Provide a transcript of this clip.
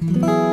Mm-hmm.